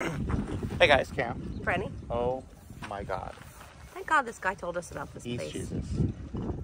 Hey guys, Cam. Brenny, Oh my God. thank God this guy told us about this East place. Jesus.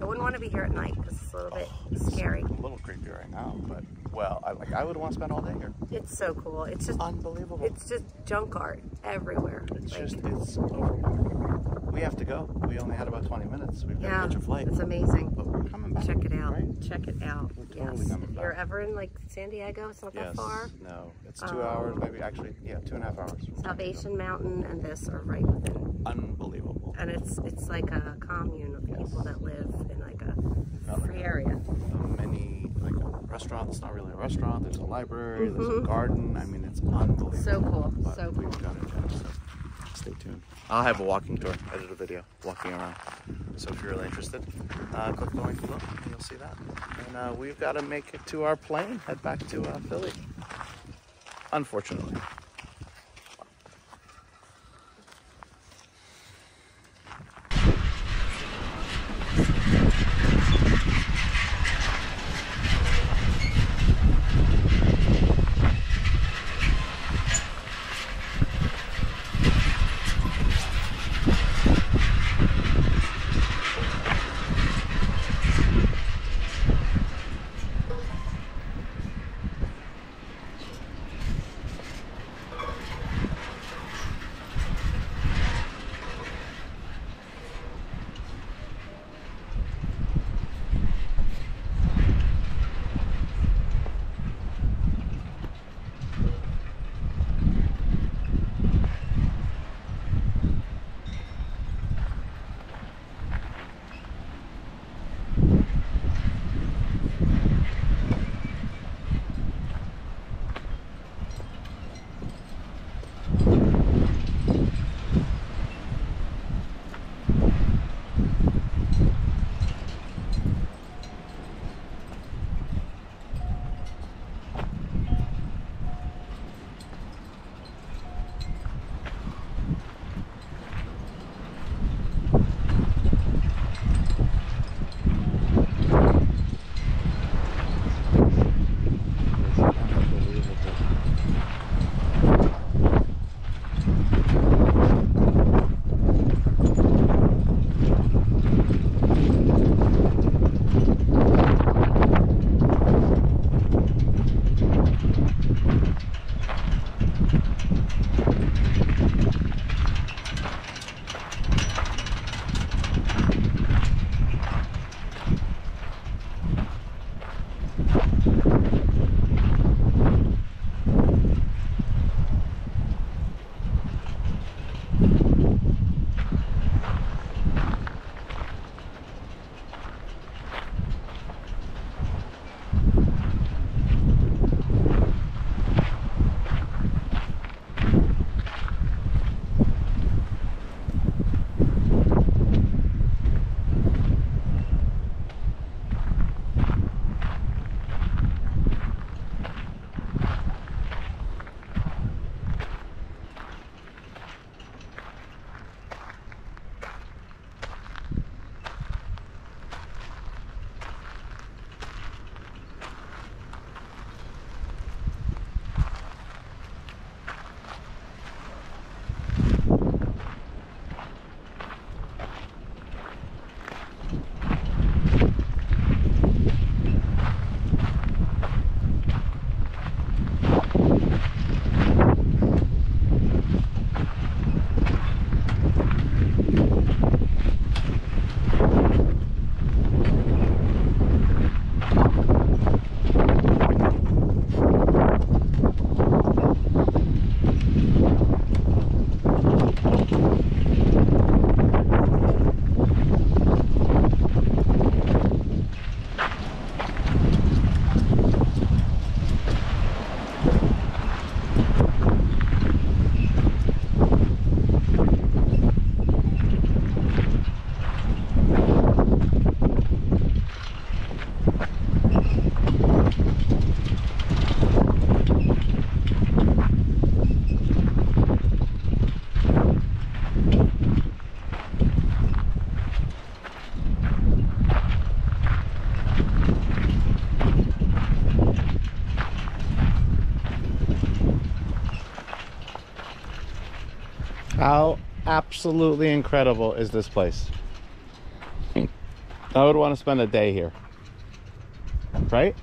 I wouldn't want to be here at night because it's a little bit oh, It's scary. A little creepy right now, but well, I like. I would want to spend all day here. It's so cool. It's just Unbelievable. it's just junk art everywhere. It's Like, just it's overwhelming. We have to go. We only had about 20 minutes. We've got yeah, to catch a flight. it's amazing. But we're coming back. Check it out. Right? Check it out. We're totally yes. coming If you're ever in like San Diego, it's not Yes. that far. No. It's two Um, hours, maybe. Actually, yeah, two and a half hours. from San Diego. Salvation Mountain and this are right within, Unbelievable. and it's it's like a commune of Yes. people that live in like a Not like free area. a mini, like a restaurant. It's not really a restaurant. There's a library. There's a Mhm. garden. I mean, it's unbelievable. So cool. But So we've cool. got to check. So stay tuned. I'll have a walking tour, edit a video, walking around. So if you're really interested, uh, click the link below and you'll see that. And uh, we've got to make it to our plane, head back to uh, Philly, unfortunately. How absolutely incredible is this place? I would want to spend a day here. Right?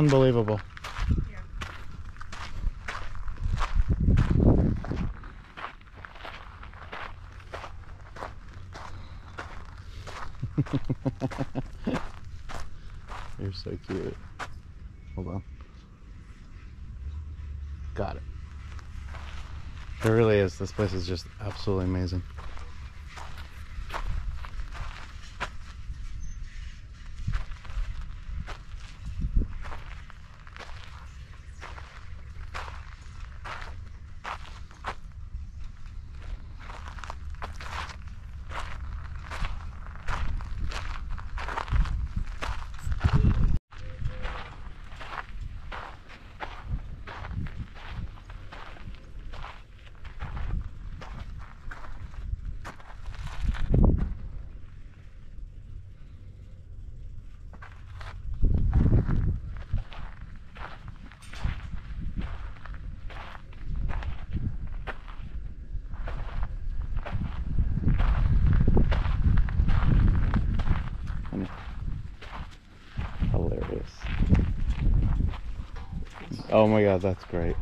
Unbelievable. You're so cute. Hold on. Got it. It really is. This place is just absolutely amazing. Oh my god, that's great.